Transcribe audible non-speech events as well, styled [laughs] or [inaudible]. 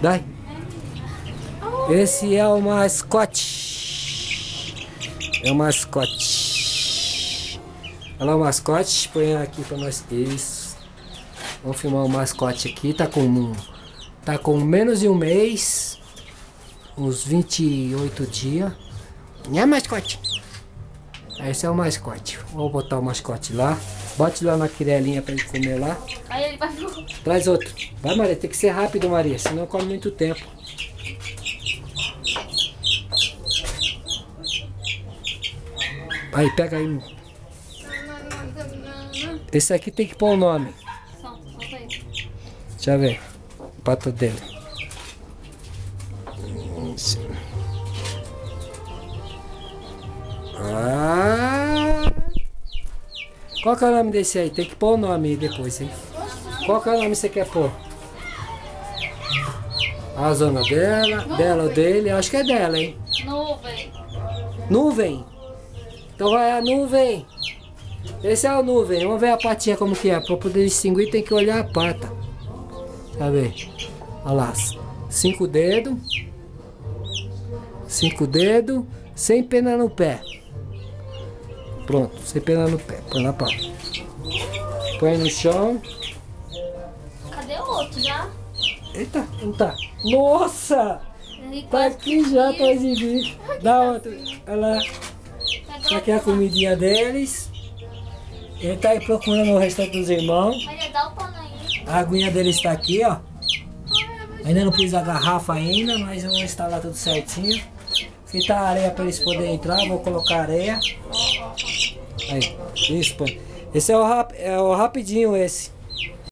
Dai. Esse é o mascote. É o mascote. Olha lá o mascote. Põe aqui pra nós. Isso. Vamos filmar o mascote aqui. Tá com, tá com menos de um mês. Uns 28 dias. Né, mascote? Esse é o mascote. Vou botar o mascote lá. Bote lá na quirelinha pra ele comer lá. Aí ele vai Traz outro. Vai, Maria. Tem que ser rápido, Maria. Senão come muito tempo. Aí, pega aí. Esse aqui tem que pôr o nome. Solta, solta aí. Deixa eu ver. O pato dele. Isso. Qual que é o nome desse aí? Tem que pôr o nome aí depois, hein? Qual que é o nome que você quer pôr? A zona dela, dela ou dele? Acho que é dela, hein? Nuvem. Nuvem. Então vai a nuvem. Esse é o nuvem. Vamos ver a patinha como que é. Para poder distinguir tem que olhar a pata. Tá ver? Olha lá. Cinco dedos. Cinco dedos. Sem pena no pé. Pronto. Sem pena no pé. Põe na pata. Põe no chão. Cadê o outro já? Eita, não tá. Nossa! [laughs] Tá aqui já pra exibir. Dá outra. Olha lá. Cadê Essa aqui a comidinha deles. Ele tá aí procurando o restante dos irmãos. Maria, dá o pano aí. A aguinha dele está aqui, ó. Ainda não pus a garrafa ainda, mas eu vou instalar tudo certinho. Fritar a areia para eles poderem entrar, vou colocar areia. Aí, isso. Esse é o, rap, é o rapidinho esse.